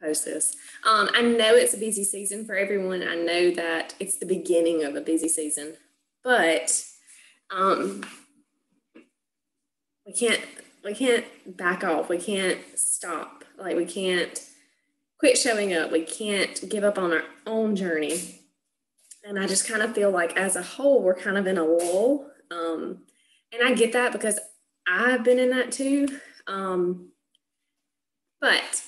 post this. Um, I know it's a busy season for everyone. I know that it's the beginning of a busy season, but um, we can't we can't back off. We can't stop. Like we can't quit showing up. We can't give up on our own journey. And I just kind of feel like as a whole, we're kind of in a lull. Um, and I get that because I've been in that too. Um, but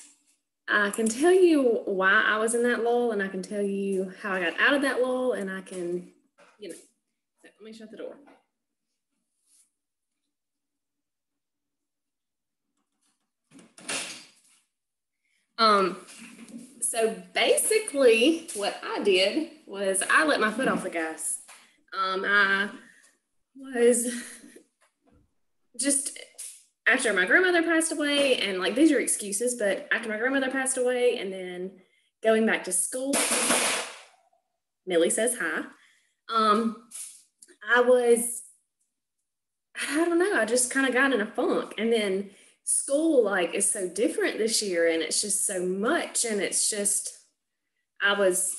I can tell you why I was in that lull, and I can tell you how I got out of that lull, and I can, you know, let me shut the door. Um, so basically, what I did was I let my foot off the gas. Um, I was just after my grandmother passed away, and like these are excuses, but after my grandmother passed away, and then going back to school, Millie says hi. Um, I was, I don't know, I just kind of got in a funk, and then school like is so different this year, and it's just so much, and it's just, I was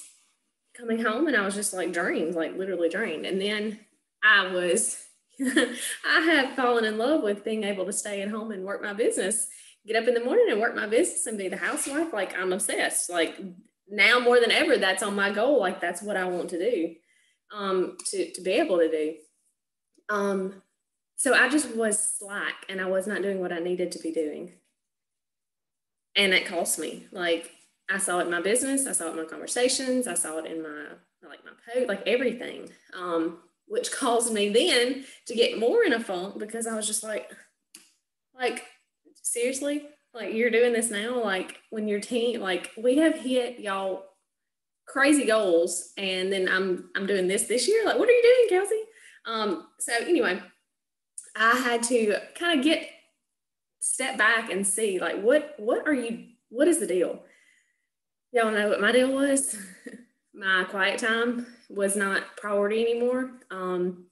coming home and I was just like drained, like literally drained, and then I was I have fallen in love with being able to stay at home and work my business, get up in the morning and work my business and be the housewife. Like I'm obsessed. Like now more than ever, that's on my goal. Like that's what I want to do, um, to, to be able to do. Um, so I just was slack and I was not doing what I needed to be doing. And it cost me. Like I saw it in my business, I saw it in my conversations, I saw it in my like my post, like everything. Um, which caused me then to get more in a funk because I was just like, like, seriously, like you're doing this now, like when your team, like we have hit y'all crazy goals, and then I'm I'm doing this this year. Like, what are you doing, Kelsey? Um, so anyway, I had to kind of get step back and see like what what are you what is the deal? Y'all know what my deal was. my quiet time was not priority anymore. Um,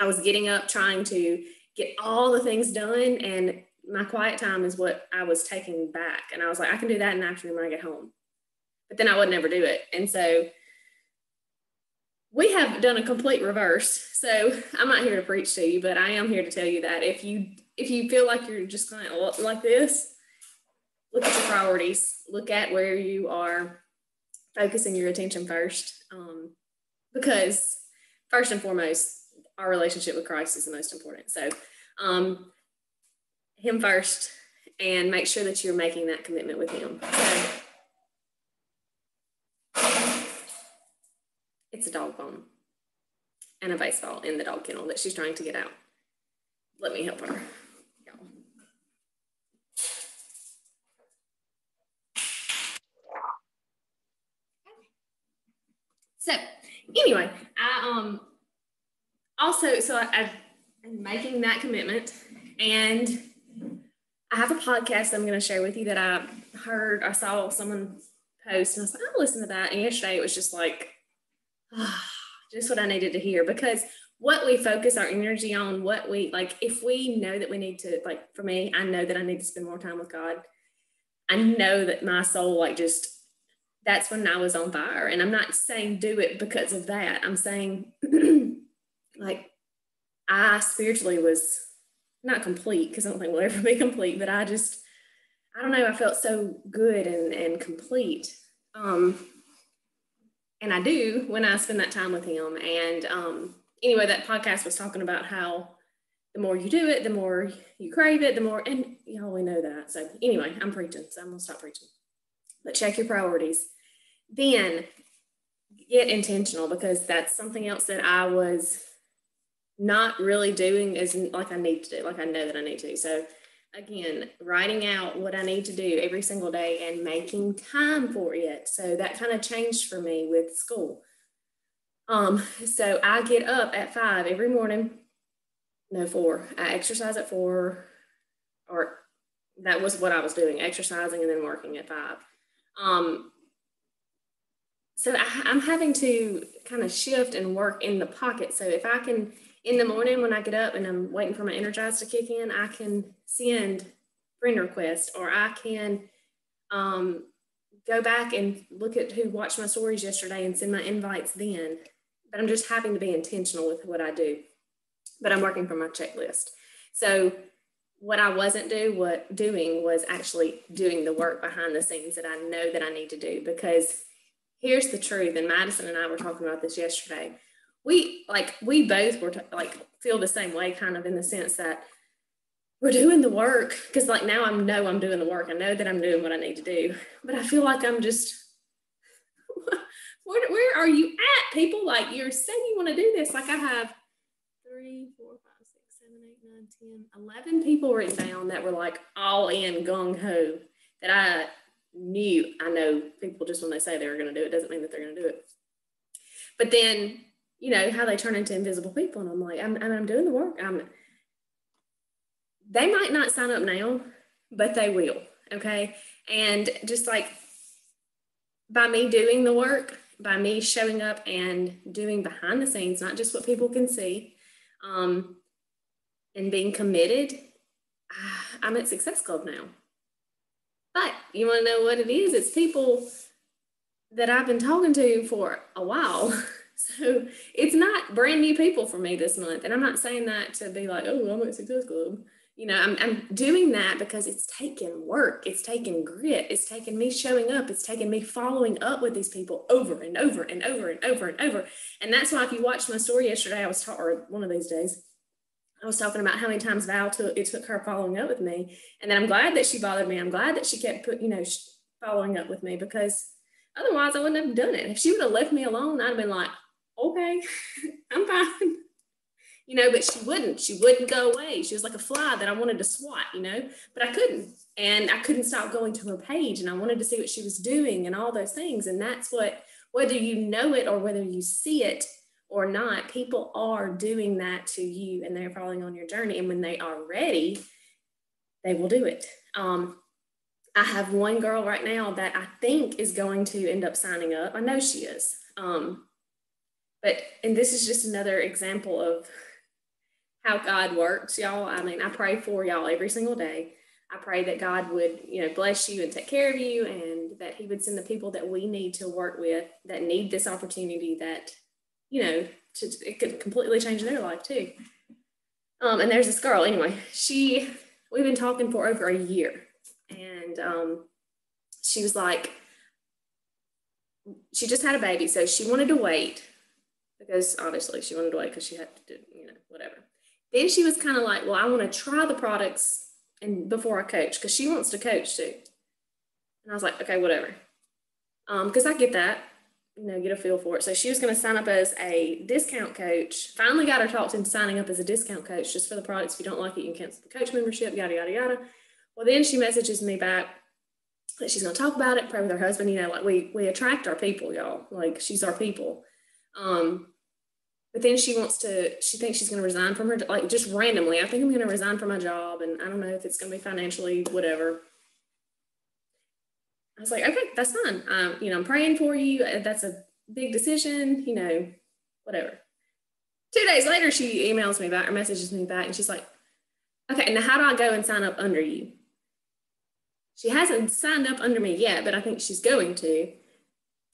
I was getting up trying to get all the things done, and my quiet time is what I was taking back. And I was like, I can do that in the afternoon when I get home. But then I would never do it. And so we have done a complete reverse. So I'm not here to preach to you, but I am here to tell you that if you if you feel like you're just kind of like this, look at your priorities. Look at where you are focusing your attention first. Um, because first and foremost, our relationship with Christ is the most important. So, um, Him first, and make sure that you're making that commitment with Him. So, it's a dog bone and a baseball in the dog kennel that she's trying to get out. Let me help her. So anyway, I um also so I, been making that commitment and I have a podcast I'm going to share with you that I heard I saw someone post and I was like, I'll listen to that. And yesterday it was just like ah, just what I needed to hear because what we focus our energy on, what we like, if we know that we need to, like for me, I know that I need to spend more time with God. I know that my soul like just that's when I was on fire. And I'm not saying do it because of that. I'm saying like I spiritually was not complete because I don't think we'll ever be complete, but I just, I don't know, I felt so good and, and complete. Um, and I do when I spend that time with him. And um, anyway, that podcast was talking about how the more you do it, the more you crave it, the more, and y'all, we know that. So anyway, I'm preaching, so I'm gonna stop preaching. But check your priorities then get intentional because that's something else that I was not really doing is like I need to do, like I know that I need to. So again, writing out what I need to do every single day and making time for it. So that kind of changed for me with school. Um, so I get up at five every morning. No, four. I exercise at four, or that was what I was doing, exercising and then working at five. Um, so I'm having to kind of shift and work in the pocket. So if I can, in the morning when I get up and I'm waiting for my Energize to kick in, I can send friend requests or I can um, go back and look at who watched my stories yesterday and send my invites then. But I'm just having to be intentional with what I do. But I'm working from my checklist. So what I wasn't do what doing was actually doing the work behind the scenes that I know that I need to do because here's the truth and Madison and I were talking about this yesterday. We like we both were t- like feel the same way kind of in the sense that we're doing the work because like now I know I'm doing the work. I know that I'm doing what I need to do, but I feel like I'm just where, where are you at people? Like you're saying you want to do this. Like I have three, four, five, six, seven, eight, nine, ten, eleven people written down that were like all in gung ho that I knew. I know people just when they say they're going to do it doesn't mean that they're going to do it. But then, you know, how they turn into invisible people. And I'm like, I'm, I'm doing the work. I'm, they might not sign up now, but they will. Okay. And just like by me doing the work, by me showing up and doing behind the scenes, not just what people can see, um, and being committed, I'm at Success Club now. But you want to know what it is? It's people that I've been talking to for a while. So it's not brand new people for me this month. And I'm not saying that to be like, oh, I'm at Success Club you know I'm, I'm doing that because it's taken work it's taken grit it's taken me showing up it's taken me following up with these people over and over and over and over and over and that's why if you watched my story yesterday i was talking or one of these days i was talking about how many times val took it took her following up with me and then i'm glad that she bothered me i'm glad that she kept put you know following up with me because otherwise i wouldn't have done it if she would have left me alone i'd have been like okay i'm fine you know, but she wouldn't. She wouldn't go away. She was like a fly that I wanted to swat, you know, but I couldn't. And I couldn't stop going to her page and I wanted to see what she was doing and all those things. And that's what, whether you know it or whether you see it or not, people are doing that to you and they're following on your journey. And when they are ready, they will do it. Um, I have one girl right now that I think is going to end up signing up. I know she is. Um, but, and this is just another example of how God works, y'all. I mean, I pray for y'all every single day. I pray that God would, you know, bless you and take care of you and that he would send the people that we need to work with that need this opportunity that, you know, to, it could completely change their life too. Um, and there's this girl, anyway, she, we've been talking for over a year and um, she was like, she just had a baby. So she wanted to wait because obviously she wanted to wait because she had to do, you know, whatever. Then she was kind of like, well, I want to try the products and before I coach because she wants to coach too. And I was like, okay, whatever. Because um, I get that, you know, get a feel for it. So she was going to sign up as a discount coach. Finally got her talked into signing up as a discount coach just for the products. If you don't like it, you can cancel the coach membership, yada, yada, yada. Well, then she messages me back that she's going to talk about it, pray with her husband. You know, like we, we attract our people, y'all. Like she's our people. Um, but then she wants to she thinks she's going to resign from her like just randomly i think i'm going to resign from my job and i don't know if it's going to be financially whatever i was like okay that's fine um, you know i'm praying for you uh, that's a big decision you know whatever two days later she emails me back or messages me back and she's like okay And now how do i go and sign up under you she hasn't signed up under me yet but i think she's going to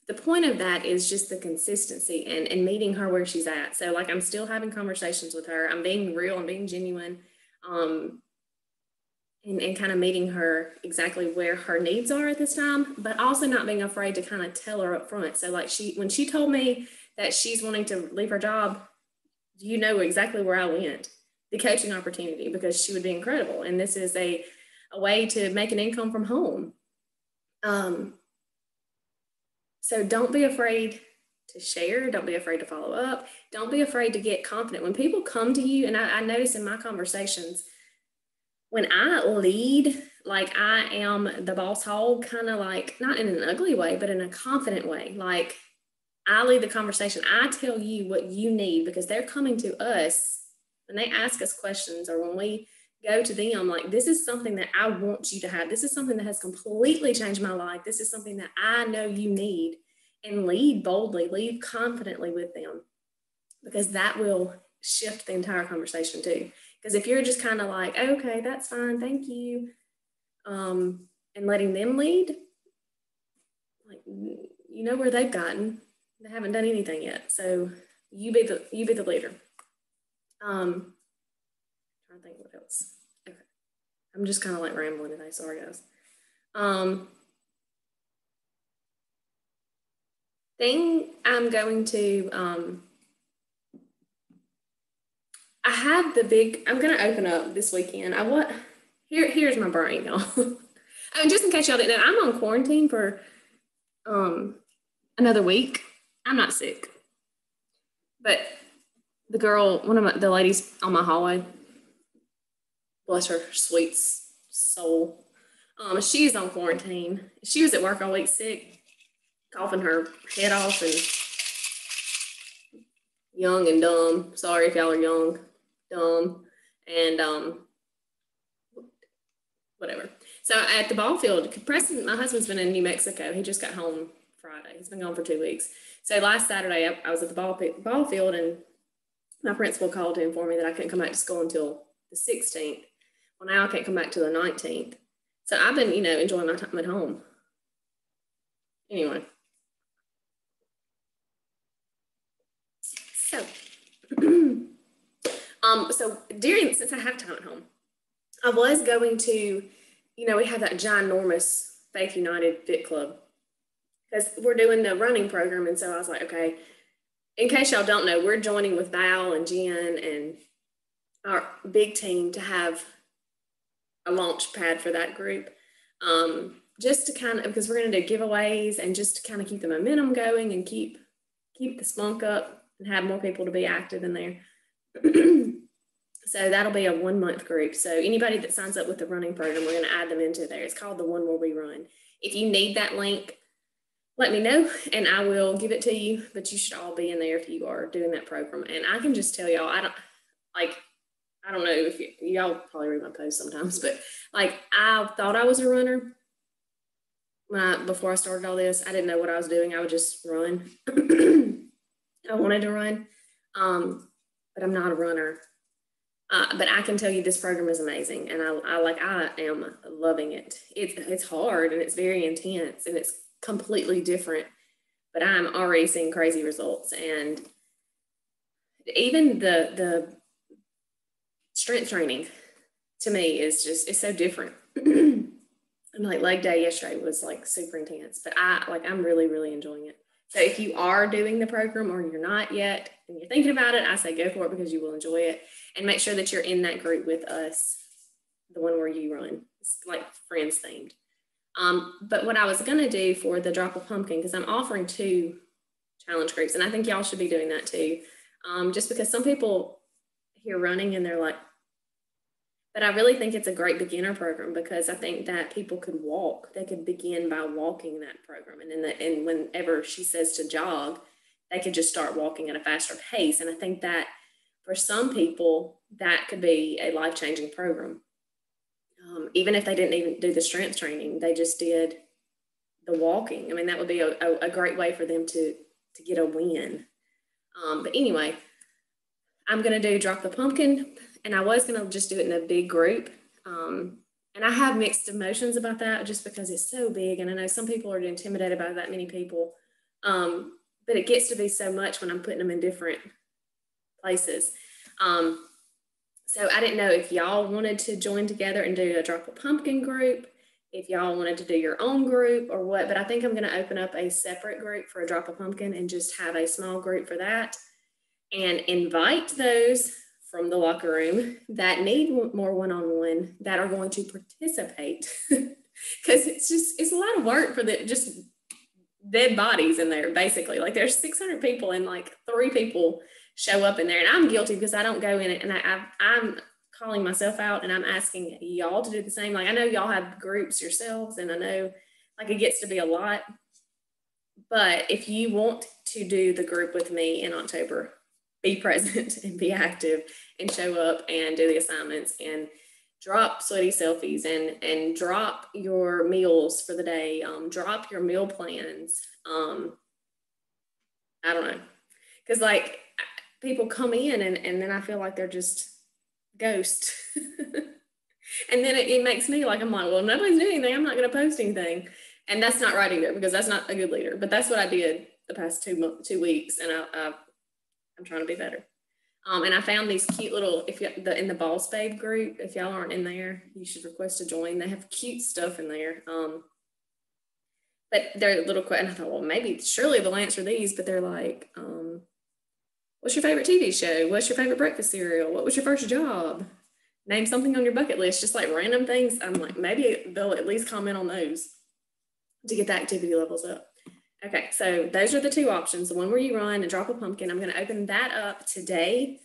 the point of that is just the consistency and, and meeting her where she's at. So like I'm still having conversations with her. I'm being real, I'm being genuine. Um, and, and kind of meeting her exactly where her needs are at this time, but also not being afraid to kind of tell her up front. So like she when she told me that she's wanting to leave her job, do you know exactly where I went. The coaching opportunity because she would be incredible. And this is a, a way to make an income from home. Um, so don't be afraid to share. Don't be afraid to follow up. Don't be afraid to get confident. When people come to you, and I, I notice in my conversations, when I lead, like I am the boss hog, kind of like not in an ugly way, but in a confident way. Like I lead the conversation. I tell you what you need because they're coming to us when they ask us questions or when we go to them like this is something that i want you to have this is something that has completely changed my life this is something that i know you need and lead boldly lead confidently with them because that will shift the entire conversation too because if you're just kind of like okay that's fine thank you um, and letting them lead like you know where they've gotten. They haven't done anything yet. So you be the you be the leader. Um trying to think what else. Okay. I'm just kind of like rambling today, sorry guys. Um thing I'm going to um I had the big I'm gonna open up this weekend. I what here here's my brain, y'all. I mean, just in case y'all didn't know, I'm on quarantine for um another week. I'm not sick. But the girl, one of my, the ladies on my hallway, bless her sweet soul, um, she's on quarantine. She was at work all week sick, coughing her head off and young and dumb. Sorry if y'all are young, dumb, and um, whatever. So at the ball field, Preston, my husband's been in New Mexico. He just got home Friday. He's been gone for two weeks. So last Saturday, I, I was at the ball, ball field and my principal called to inform me that I couldn't come back to school until the 16th. Well, now I can't come back to the 19th. So I've been, you know, enjoying my time at home. Anyway. So, um, so during, since I have time at home, I was going to, you know, we have that ginormous Faith United Fit Club because we're doing the running program. And so I was like, okay, in case y'all don't know, we're joining with Val and Jen and our big team to have a launch pad for that group. Um, just to kind of because we're going to do giveaways and just to kind of keep the momentum going and keep keep the spunk up and have more people to be active in there. so that'll be a one month group. So anybody that signs up with the running program, we're going to add them into there. It's called the One Where We Run. If you need that link, let me know and I will give it to you. But you should all be in there if you are doing that program. And I can just tell y'all, I don't like, I don't know if you, y'all probably read my posts sometimes, but like I thought I was a runner I, before I started all this. I didn't know what I was doing. I would just run. I wanted to run, um, but I'm not a runner. Uh, but I can tell you this program is amazing, and I, I like I am loving it. It's it's hard and it's very intense and it's completely different, but I'm already seeing crazy results. And even the the strength training to me is just it's so different. and like leg day yesterday was like super intense, but I like I'm really really enjoying it. So if you are doing the program or you're not yet and you're thinking about it, I say go for it because you will enjoy it and make sure that you're in that group with us, the one where you run. It's like friends themed. Um, but what I was going to do for the drop of pumpkin, because I'm offering two challenge groups, and I think y'all should be doing that too, um, just because some people hear running and they're like, but I really think it's a great beginner program because I think that people could walk. They could begin by walking that program, and then the, and whenever she says to jog, they could just start walking at a faster pace. And I think that for some people, that could be a life changing program um, even if they didn't even do the strength training, they just did the walking. I mean, that would be a, a, a great way for them to to get a win. Um, but anyway, I'm gonna do drop the pumpkin, and I was gonna just do it in a big group. Um, and I have mixed emotions about that just because it's so big, and I know some people are intimidated by that many people. Um, but it gets to be so much when I'm putting them in different places. Um, so I didn't know if y'all wanted to join together and do a drop of pumpkin group, if y'all wanted to do your own group or what, but I think I'm going to open up a separate group for a drop of pumpkin and just have a small group for that and invite those from the locker room that need more one-on-one that are going to participate because it's just it's a lot of work for the just dead bodies in there basically like there's 600 people and like three people show up in there. And I'm guilty because I don't go in it and I, I, am calling myself out and I'm asking y'all to do the same. Like I know y'all have groups yourselves and I know like it gets to be a lot. But if you want to do the group with me in October, be present and be active and show up and do the assignments and drop sweaty selfies and and drop your meals for the day um, drop your meal plans um, i don't know because like people come in and, and then I feel like they're just ghosts. and then it, it, makes me like, I'm like, well, nobody's doing anything. I'm not going to post anything. and that's not right either because that's not a good leader. But that's what I did the past two two weeks, and I, I I'm trying to be better. Um, and I found these cute little, if you the in the ball spade group, if y'all aren't in there, you should request to join. They have cute stuff in there. Um, but they're a little and I thought, well, maybe surely they'll answer these, but they're like, um, what's your favorite TV show? What's your favorite breakfast cereal? What was your first job? Name something on your bucket list, just like random things. I'm like, maybe they'll at least comment on those to get the activity levels up. Okay, so those are the two options. The one where you run and drop a pumpkin. I'm going to open that up today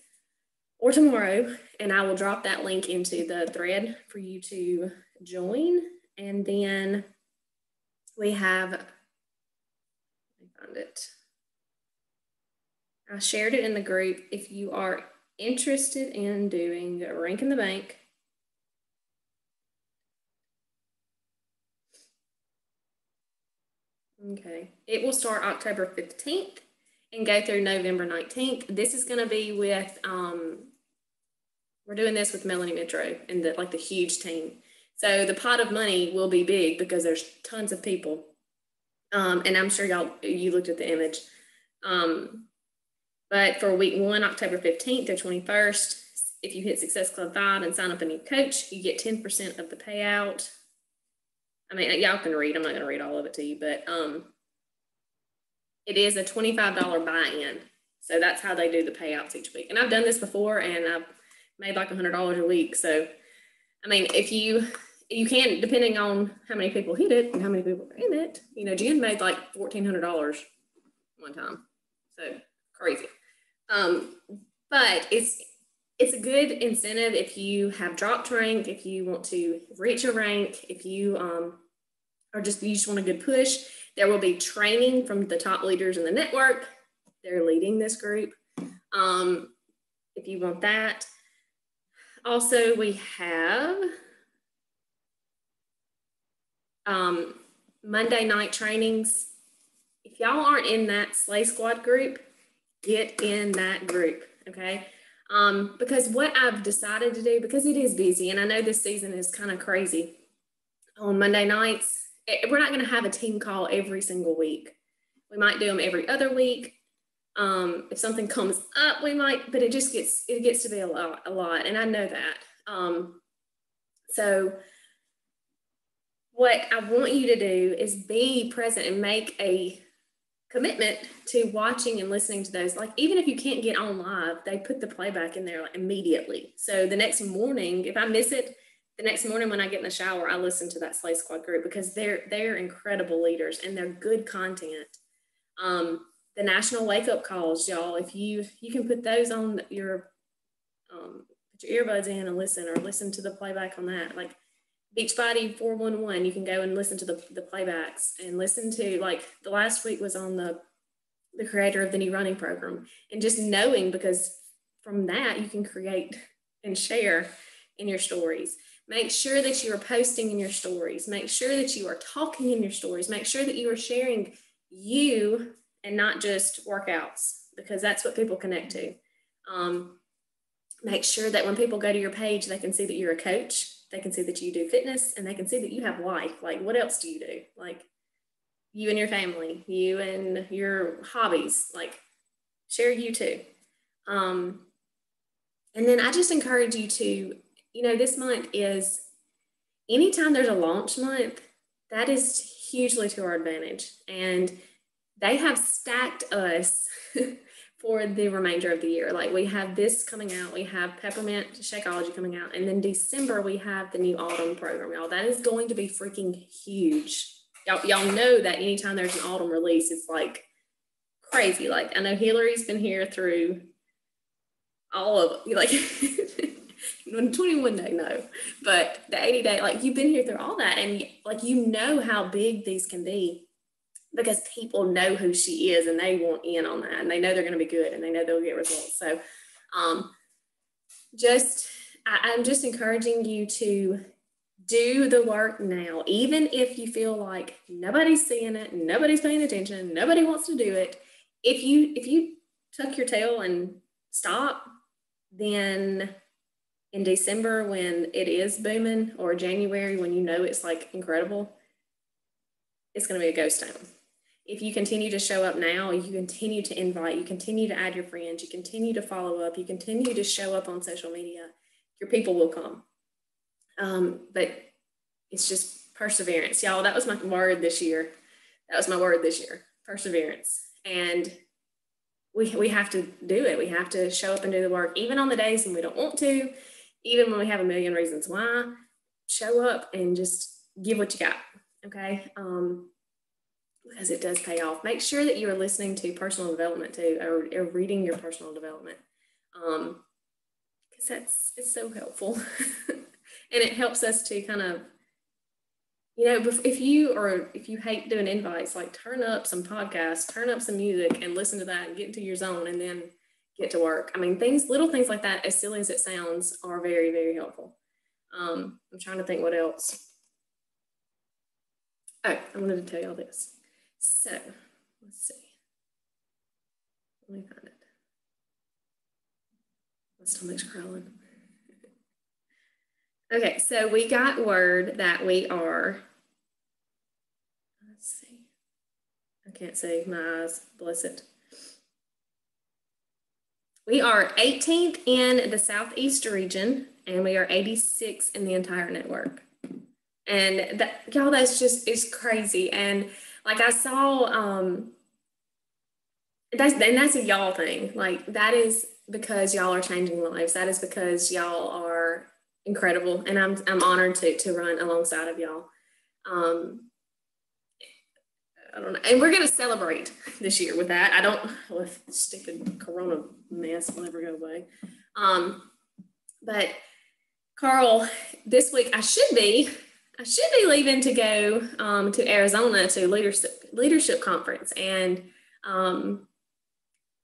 or tomorrow, and I will drop that link into the thread for you to join. And then we have, let me find it. I shared it in the group. If you are interested in doing Rank in the Bank, Okay, it will start October 15th and go through November 19th. This is going to be with, um, we're doing this with Melanie Mitro and the, like the huge team. So the pot of money will be big because there's tons of people. Um, and I'm sure y'all, you looked at the image. Um, but for week one, October 15th or 21st, if you hit Success Club 5 and sign up a new coach, you get 10% of the payout. I mean, y'all can read. I'm not going to read all of it to you, but um, it is a $25 buy-in. So that's how they do the payouts each week. And I've done this before, and I've made like $100 a week. So, I mean, if you you can, depending on how many people hit it and how many people are in it, you know, Jen made like $1,400 one time. So crazy. Um, but it's it's a good incentive if you have dropped rank, if you want to reach a rank, if you um, are just you just want a good push. There will be training from the top leaders in the network. They're leading this group. Um, if you want that. Also, we have um, Monday night trainings. If y'all aren't in that Slay Squad group, get in that group, okay? Um, because what I've decided to do, because it is busy, and I know this season is kind of crazy on Monday nights, it, eh, we're not going to have a team call every single week. We might do them every other week. Um, if something comes up, we might, but it just gets it gets to be a lot, a lot, and I know that. Um, so, what I want you to do is be present and make a commitment to watching and listening to those. Like even if you can't get on live, they put the playback in there immediately. So the next morning, if I miss it, the next morning when I get in the shower, I listen to that Slay Squad group because they're they're incredible leaders and they're good content. Um, the national wake up calls, y'all. If you you can put those on your um, put your earbuds in and listen, or listen to the playback on that. Like Beachbody 411, you can go and listen to the, the playbacks and listen to like the last week was on the the creator of the new running program and just knowing because from that you can create and share in your stories. Make sure that you are posting in your stories. Make sure that you are talking in your stories. Make sure that you are sharing you and not just workouts because that's what people connect to. Um, make sure that when people go to your page, they can see that you're a coach they can see that you do fitness and they can see that you have life. Like, what else do you do? Like, you and your family, you and your hobbies, like, share you too. Um, and then I just encourage you to, you know, this month is anytime there's a launch month, that is hugely to our advantage. And they have stacked us for the remainder of the year. Like we have this coming out, we have Peppermint Shakeology coming out, and then December we have the new Autumn program, y'all. That is going to be freaking huge. Y'all, y'all know that anytime there's an Autumn release, it's like crazy. Like I know Hillary's been here through all of like 21 day no but the 80 day like you've been here through all that and like you know how big these can be because people know who she is and they want in on that and they know they're going to be good and they know they'll get results. So, um, just I, I'm just encouraging you to do the work now, even if you feel like nobody's seeing it, nobody's paying attention, nobody wants to do it. If you if you tuck your tail and stop, then in December when it is booming or January when you know it's like incredible, it's going to be a ghost town. If you continue to show up now, you continue to invite, you continue to add your friends, you continue to follow up, you continue to show up on social media, your people will come. Um, but it's just perseverance. Y'all, that was my word this year. That was my word this year perseverance. And we, we have to do it. We have to show up and do the work, even on the days when we don't want to, even when we have a million reasons why. Show up and just give what you got. Okay. Um, because it does pay off. Make sure that you are listening to personal development too, or, or reading your personal development. Um, because that's it's so helpful. and it helps us to kind of you know, if you or if you hate doing invites, like turn up some podcasts, turn up some music and listen to that and get into your zone and then get to work. I mean, things, little things like that, as silly as it sounds, are very, very helpful. Um, I'm trying to think what else. Oh, I wanted to tell y'all this. So let's see. Let me it. My stomach's crawling. Okay, so we got word that we are, let's see, I can't see, my eyes, bless it. We are 18th in the Southeast region and we are 86 in the entire network. And that, y'all, that's just, is crazy. And like I saw, um, that's, and that's a y'all thing. Like that is because y'all are changing lives. That is because y'all are incredible, and I'm I'm honored to to run alongside of y'all. Um, I don't know, and we're gonna celebrate this year with that. I don't with stupid Corona mess will never go away. Um, but Carl, this week I should be I should be leaving to go um, to Arizona to leadership leadership conference, and um,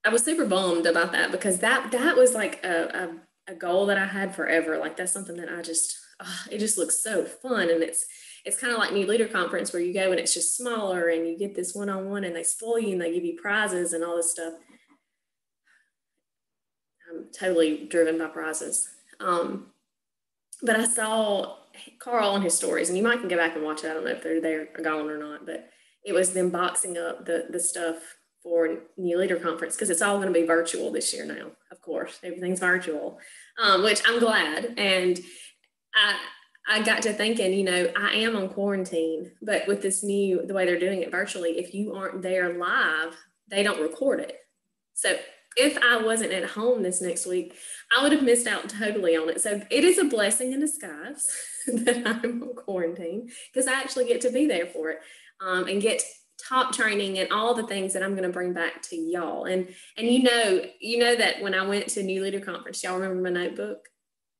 I was super bummed about that because that that was like a, a a goal that I had forever. Like that's something that I just, oh, it just looks so fun. And it's, it's kind of like new leader conference where you go and it's just smaller and you get this one-on-one and they spoil you and they give you prizes and all this stuff. I'm totally driven by prizes. Um, but I saw Carl on his stories and you might can go back and watch it. I don't know if they're there or gone or not, but it was them boxing up the, the stuff for new leader conference because it's all going to be virtual this year now of course. Everything's virtual um, which i'm glad. And i i got to thinking you know i am on quarantine but with this new the way they're doing it virtually if you aren't there live they don't record it. So if i wasn't at home this next week i would have missed out totally on it so it is a blessing in disguise that i'm on quarantine because i actually get to be there for it um, and get top training and all the things that I'm going to bring back to y'all. And and you know, you know that when I went to New Leader Conference, y'all remember my notebook?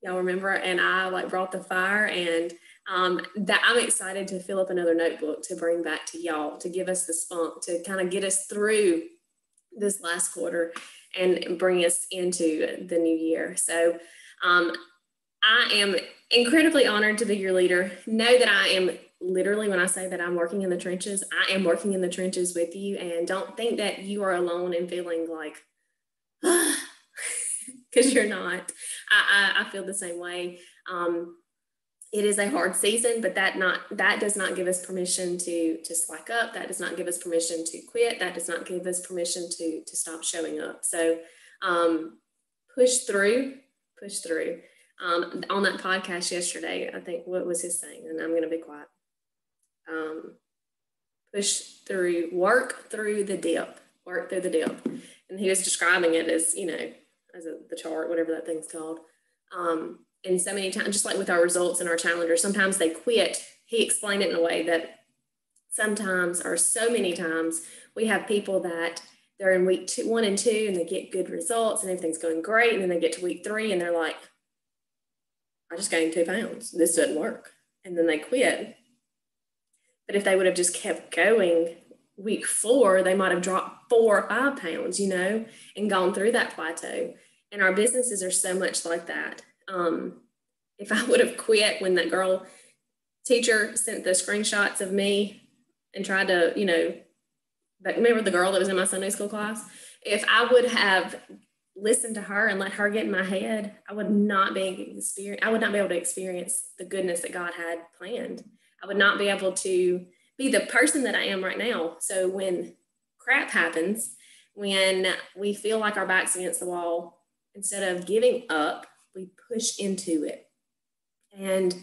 Y'all remember? And I like brought the fire and um, that I'm excited to fill up another notebook to bring back to y'all to give us the spunk to kind of get us through this last quarter and bring us into the new year. So um, I am incredibly honored to be your leader. Know that I am literally when I say that I'm working in the trenches, I am working in the trenches with you. And don't think that you are alone and feeling like, because you're not. I, I, I, feel the same way. Um, it is a hard season, but that not that does not give us permission to to slack up. That does not give us permission to quit. That does not give us permission to to stop showing up. So um, push through, push through. Um, on that podcast yesterday, I think what was his saying, and I'm going to be quiet um, push through, work through the dip, work through the dip. And he was describing it as, you know, as a, the chart, whatever that thing's called. Um, and so many times, just like with our results and our challenger, sometimes they quit. He explained it in a way that sometimes, or so many times, we have people that they're in week two, one and two, and they get good results and everything's going great. And then they get to week three and they're like, I just gained two pounds. This doesn't work. And then they quit. But if they would have just kept going week four, they might have dropped four or five pounds, you know, and gone through that plateau. And our businesses are so much like that. Um, if I would have quit when that girl teacher sent the screenshots of me and tried to, you know, remember the girl that was in my Sunday school class? If I would have listened to her and let her get in my head, I would not be experience I would not be able to experience the goodness that God had planned. I would not be able to be the person that I am right now. So when crap happens, when we feel like our back's against the wall, instead of giving up, we push into it. And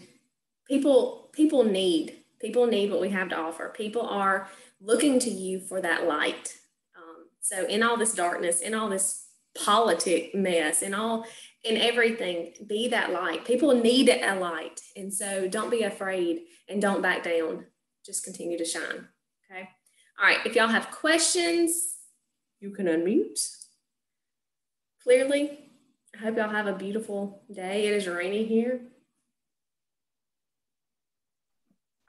people people need people need what we have to offer. People are looking to you for that light. Um, so in all this darkness, in all this politic mess, in all in everything, be that light. People need a light, and so don't be afraid and don't back down. Just continue to shine. Okay. All right. If y'all have questions, you can unmute. Clearly, I hope y'all have a beautiful day. It is rainy here.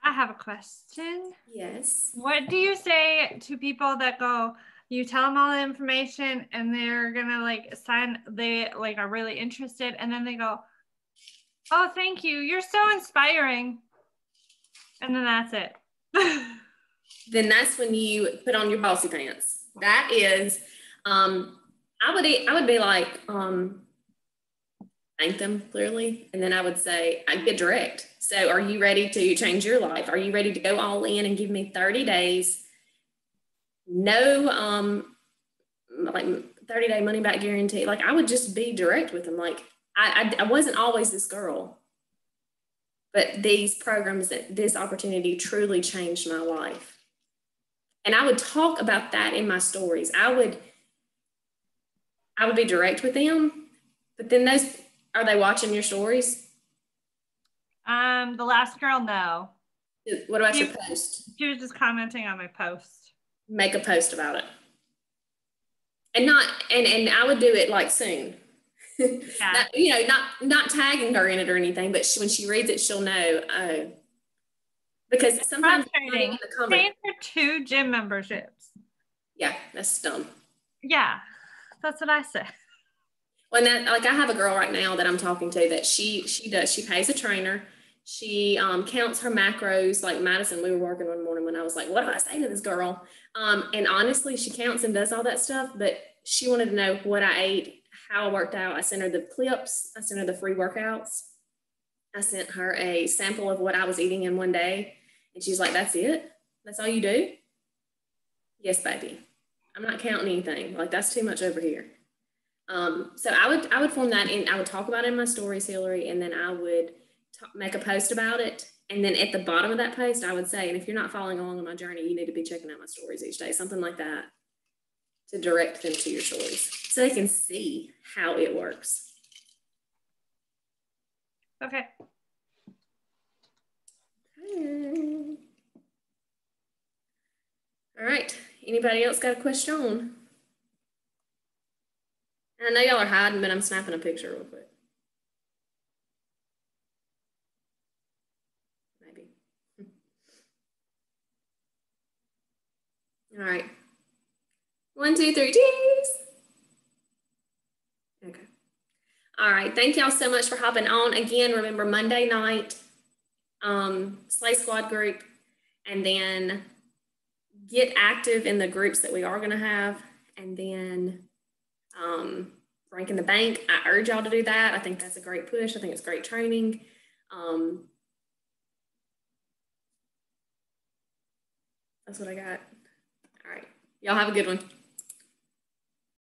I have a question. Yes. What do you say to people that go, you tell them all the information and they're gonna like sign, they like are really interested, and then they go, Oh, thank you. You're so inspiring. And then that's it. then that's when you put on your bossy pants. That is, um, I would I would be like, um, thank them clearly, and then I would say I'd get direct. So, are you ready to change your life? Are you ready to go all in and give me 30 days? No, um, like 30 day money back guarantee. Like I would just be direct with them. Like I, I, I wasn't always this girl, but these programs, this opportunity truly changed my life. And I would talk about that in my stories. I would, I would be direct with them, but then those, are they watching your stories? Um, the last girl, no. What about she, your post? She was just commenting on my post. Make a post about it. And not and and I would do it like soon. Yeah. not, you know, not not tagging her in it or anything, but she, when she reads it, she'll know. Oh, because sometimes paying for two gym memberships. Yeah, that's dumb. Yeah, that's what I said. Well, that like I have a girl right now that I'm talking to that she she does she pays a trainer. She um, counts her macros. Like Madison, we were working one morning when I was like, "What do I say to this girl?" Um, and honestly, she counts and does all that stuff, but she wanted to know what I ate, how I worked out. I sent her the clips. I sent her the free workouts. I sent her a sample of what I was eating in one day, and she's like, "That's it? That's all you do?" Yes, baby. I'm not counting anything. Like that's too much over here. Um, so I would I would form that and I would talk about it in my stories, Hillary, and then I would make a post about it. And then at the bottom of that post, I would say, and if you're not following along on my journey, you need to be checking out my stories each day, something like that, to direct them to your stories so they can see how it works. Okay. okay. All right. Anybody else got a question? I know y'all are hiding, but I'm snapping a picture real quick. Maybe. All right. One, two, three, cheese. Okay. All right. Thank y'all so much for hopping on. Again, remember Monday night, um, Slay Squad group, and then get active in the groups that we are going to have. And then um, Rank in the Bank. I urge y'all to do that. I think that's a great push. I think it's great training. Um, that's what I got. All right. Y'all have a good one.